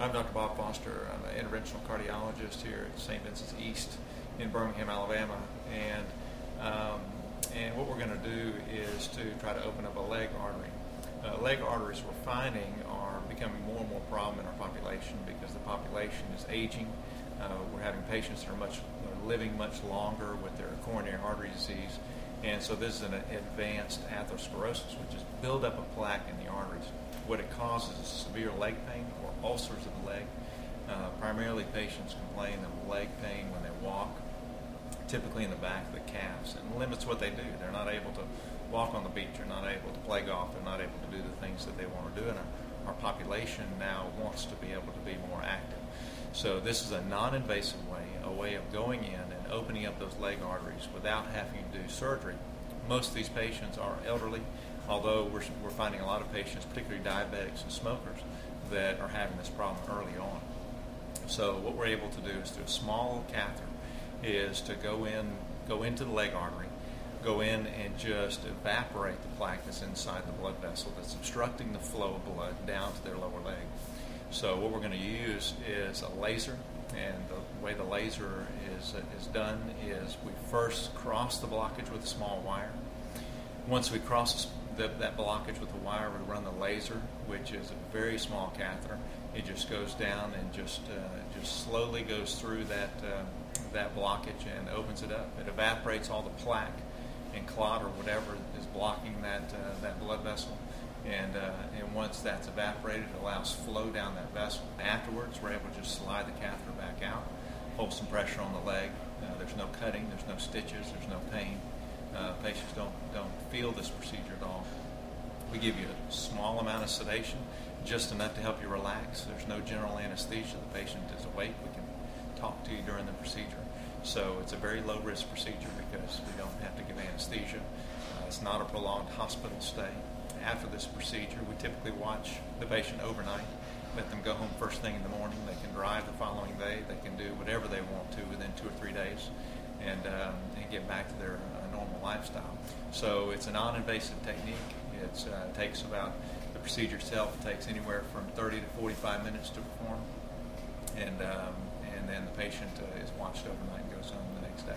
I'm Dr. Bob Foster. I'm an interventional cardiologist here at St. Vincent's East in Birmingham, Alabama. And, um, and what we're going to do is to try to open up a leg artery. Uh, leg arteries we're finding are becoming more and more problem in our population because the population is aging. Uh, we're having patients that are much are living much longer with their coronary artery disease. And so this is an advanced atherosclerosis, which is buildup of plaque in the arteries. What it causes is severe leg pain or ulcers of the leg. Uh, primarily patients complain of leg pain when they walk, typically in the back of the calves. and limits what they do. They're not able to walk on the beach. They're not able to play golf. They're not able to do the things that they want to do. And our, our population now wants to be able to be more active. So this is a non-invasive way, a way of going in and opening up those leg arteries without having to do surgery. Most of these patients are elderly, although we're, we're finding a lot of patients, particularly diabetics and smokers, that are having this problem early on. So what we're able to do is through a small catheter is to go in, go into the leg artery, go in and just evaporate the plaque that's inside the blood vessel that's obstructing the flow of blood down to their lower leg. So what we're going to use is a laser, and the way the laser is, is done is we first cross the blockage with a small wire. Once we cross the, that blockage with the wire, we run the laser, which is a very small catheter. It just goes down and just uh, just slowly goes through that uh, that blockage and opens it up. It evaporates all the plaque and clot or whatever is blocking that uh, that blood vessel and, uh, and once that's evaporated, it allows flow down that vessel. Afterwards, we're able to just slide the catheter back out, hold some pressure on the leg. Uh, there's no cutting, there's no stitches, there's no pain. Uh, patients don't, don't feel this procedure at all. We give you a small amount of sedation, just enough to help you relax. There's no general anesthesia. The patient is awake. We can talk to you during the procedure. So it's a very low risk procedure because we don't have to give anesthesia. Uh, it's not a prolonged hospital stay after this procedure, we typically watch the patient overnight, let them go home first thing in the morning. They can drive the following day. They can do whatever they want to within two or three days and, um, and get back to their uh, normal lifestyle. So it's a non-invasive technique. It uh, takes about, the procedure itself takes anywhere from 30 to 45 minutes to perform. And, um, and then the patient uh, is watched overnight and goes home the next day.